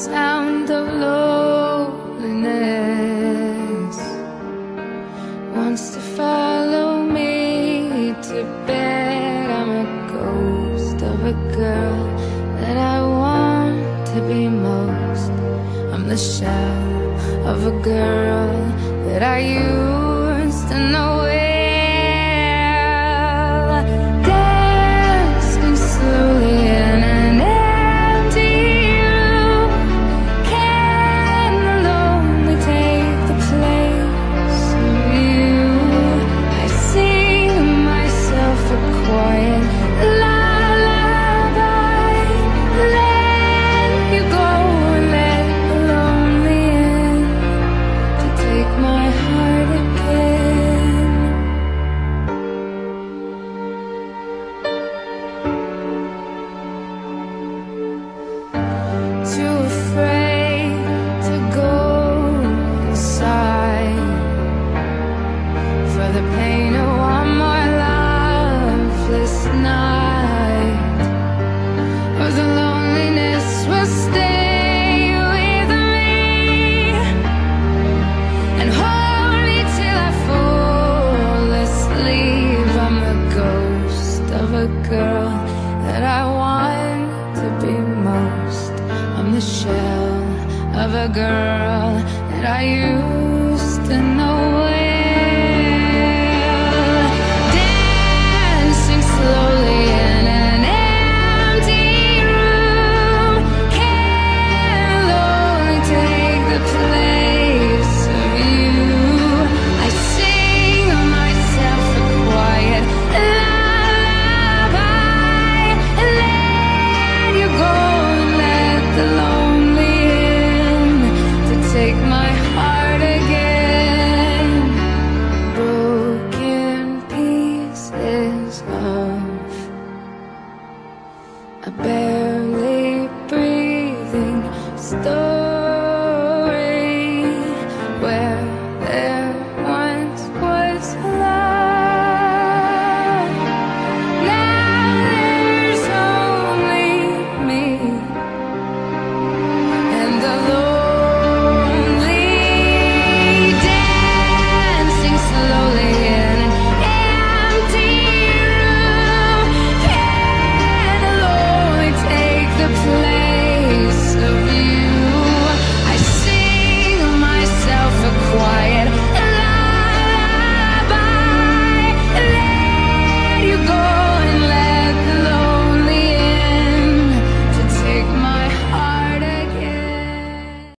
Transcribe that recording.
sound of loneliness wants to follow me to bed. I'm a ghost of a girl that I want to be most. I'm the shell of a girl that I used of a girl that I used to know.